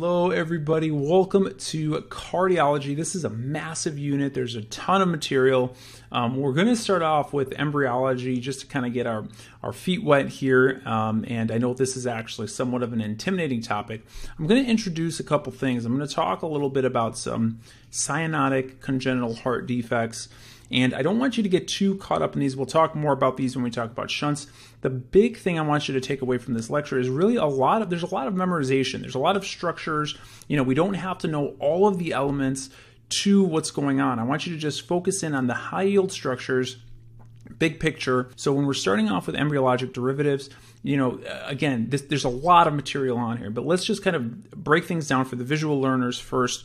Hello, everybody. Welcome to cardiology. This is a massive unit. There's a ton of material. Um, we're going to start off with embryology just to kind of get our, our feet wet here. Um, and I know this is actually somewhat of an intimidating topic. I'm going to introduce a couple things. I'm going to talk a little bit about some cyanotic congenital heart defects. And I don't want you to get too caught up in these. We'll talk more about these when we talk about shunts. The big thing I want you to take away from this lecture is really a lot of there's a lot of memorization. There's a lot of structures. You know, we don't have to know all of the elements to what's going on. I want you to just focus in on the high yield structures big picture. So when we're starting off with embryologic derivatives, you know, uh, again, this, there's a lot of material on here, but let's just kind of break things down for the visual learners first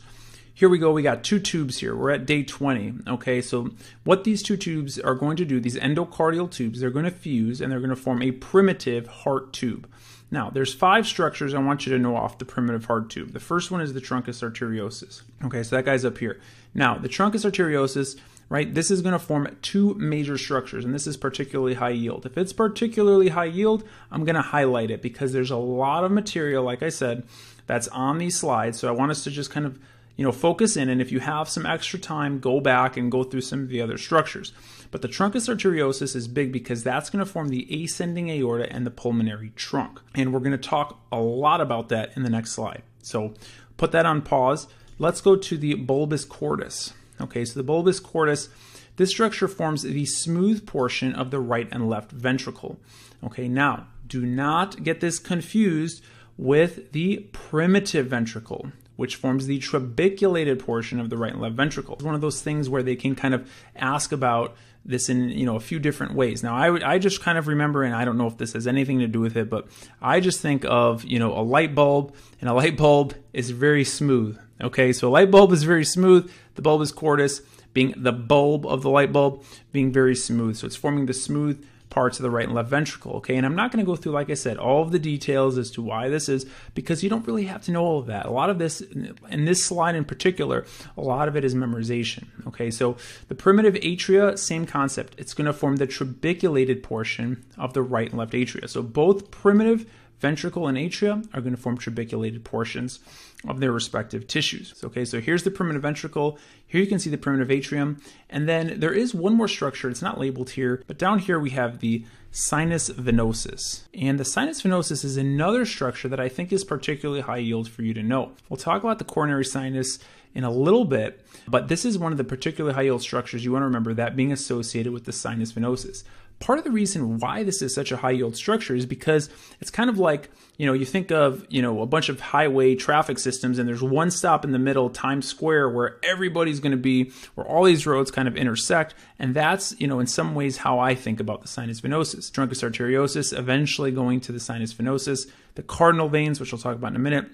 here we go. We got two tubes here. We're at day 20. Okay, so what these two tubes are going to do, these endocardial tubes, they're going to fuse and they're going to form a primitive heart tube. Now, there's five structures I want you to know off the primitive heart tube. The first one is the truncus arteriosus. Okay, so that guy's up here. Now, the truncus arteriosus, right, this is going to form two major structures, and this is particularly high yield. If it's particularly high yield, I'm going to highlight it because there's a lot of material, like I said, that's on these slides. So I want us to just kind of you know, focus in, and if you have some extra time, go back and go through some of the other structures. But the truncus arteriosus is big because that's going to form the ascending aorta and the pulmonary trunk. And we're going to talk a lot about that in the next slide. So put that on pause. Let's go to the bulbus cordis. Okay, so the bulbus cordis, this structure forms the smooth portion of the right and left ventricle. Okay, now do not get this confused with the primitive ventricle which forms the trabeculated portion of the right and left ventricle. It's one of those things where they can kind of ask about this in you know a few different ways. Now I I just kind of remember, and I don't know if this has anything to do with it, but I just think of you know a light bulb, and a light bulb is very smooth. Okay, so a light bulb is very smooth. The bulbus cordis being the bulb of the light bulb being very smooth, so it's forming the smooth parts of the right and left ventricle. Okay, and I'm not going to go through, like I said, all of the details as to why this is because you don't really have to know all of that. A lot of this, in this slide in particular, a lot of it is memorization. Okay, so the primitive atria, same concept. It's going to form the trabeculated portion of the right and left atria. So both primitive ventricle and atria are going to form trabeculated portions of their respective tissues. Okay, so here's the primitive ventricle. Here you can see the primitive atrium. And then there is one more structure. It's not labeled here, but down here we have the sinus venosus. And the sinus venosus is another structure that I think is particularly high yield for you to know. We'll talk about the coronary sinus in a little bit, but this is one of the particularly high yield structures you want to remember that being associated with the sinus venosus. Part of the reason why this is such a high yield structure is because it's kind of like, you know, you think of, you know, a bunch of highway traffic systems and there's one stop in the middle, Times Square, where everybody's going to be, where all these roads kind of intersect. And that's, you know, in some ways how I think about the sinus venosus. Truncus arteriosus, eventually going to the sinus venosus, the cardinal veins, which we'll talk about in a minute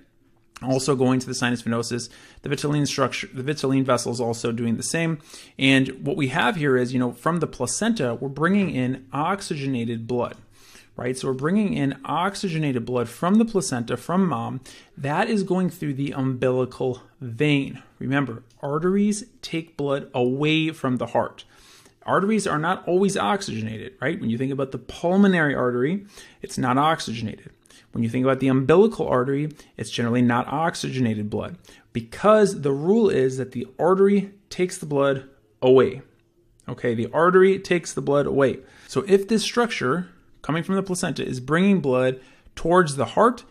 also going to the sinus venosus. The vitelline structure, the vitelline vessel is also doing the same. And what we have here is, you know, from the placenta, we're bringing in oxygenated blood, right? So we're bringing in oxygenated blood from the placenta, from mom. That is going through the umbilical vein. Remember, arteries take blood away from the heart. Arteries are not always oxygenated, right? When you think about the pulmonary artery, it's not oxygenated. When you think about the umbilical artery, it's generally not oxygenated blood because the rule is that the artery takes the blood away. Okay, the artery takes the blood away. So if this structure coming from the placenta is bringing blood towards the heart,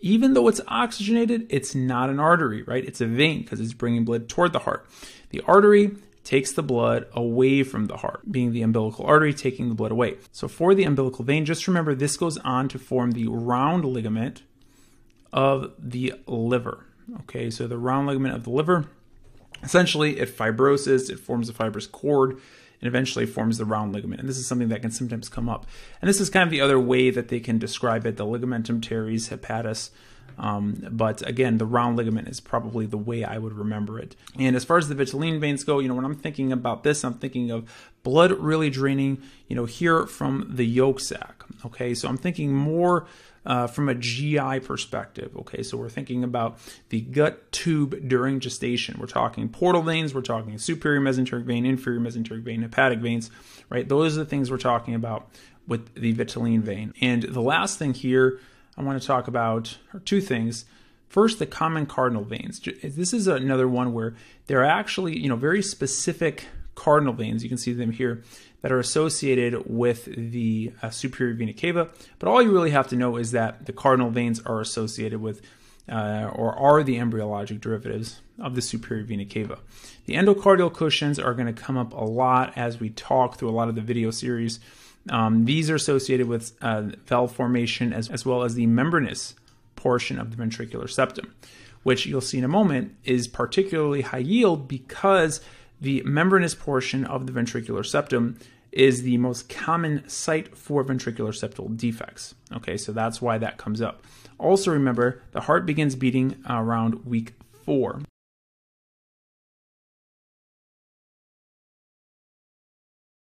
even though it's oxygenated, it's not an artery, right? It's a vein because it's bringing blood toward the heart. The artery takes the blood away from the heart, being the umbilical artery taking the blood away. So for the umbilical vein, just remember this goes on to form the round ligament of the liver. Okay, so the round ligament of the liver, essentially it fibroses, it forms a fibrous cord, and eventually forms the round ligament. And this is something that can sometimes come up. And this is kind of the other way that they can describe it, the ligamentum teres hepatis um, but again, the round ligament is probably the way I would remember it. And as far as the vitelline veins go, you know, when I'm thinking about this, I'm thinking of blood really draining, you know, here from the yolk sac. Okay, so I'm thinking more uh, from a GI perspective. Okay, so we're thinking about the gut tube during gestation. We're talking portal veins, we're talking superior mesenteric vein, inferior mesenteric vein, hepatic veins, right? Those are the things we're talking about with the vitelline vein. And the last thing here I want to talk about are two things. First, the common cardinal veins. This is another one where there are actually, you know, very specific cardinal veins. You can see them here that are associated with the uh, superior vena cava. But all you really have to know is that the cardinal veins are associated with uh, or are the embryologic derivatives of the superior vena cava. The endocardial cushions are going to come up a lot as we talk through a lot of the video series. Um, these are associated with uh, valve formation as, as well as the membranous portion of the ventricular septum, which you'll see in a moment is particularly high yield because the membranous portion of the ventricular septum is the most common site for ventricular septal defects. Okay, so that's why that comes up. Also, remember the heart begins beating around week four.